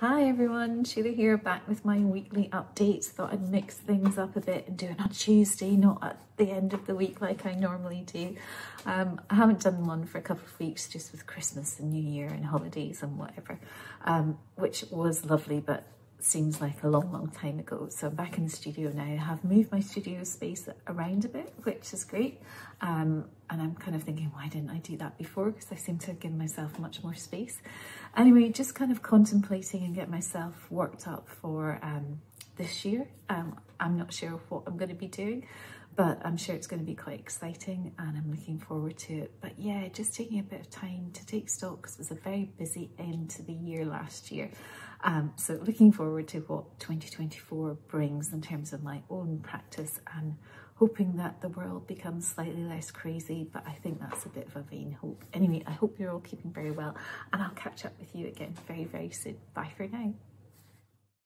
Hi everyone, Sheila here back with my weekly updates. Thought I'd mix things up a bit and do it on Tuesday, not at the end of the week like I normally do. Um, I haven't done one for a couple of weeks just with Christmas and New Year and holidays and whatever, um, which was lovely but seems like a long, long time ago. So I'm back in the studio now. I have moved my studio space around a bit, which is great. Um, and I'm kind of thinking, why didn't I do that before? Because I seem to have given myself much more space. Anyway, just kind of contemplating and get myself worked up for um, this year. Um, I'm not sure what I'm going to be doing, but I'm sure it's going to be quite exciting and I'm looking forward to it. But yeah, just taking a bit of time to take stock because it was a very busy end to the year last year. Um, so looking forward to what 2024 brings in terms of my own practice and hoping that the world becomes slightly less crazy, but I think that's a bit of a vain hope. Anyway, I hope you're all keeping very well and I'll catch up with you again very, very soon. Bye for now.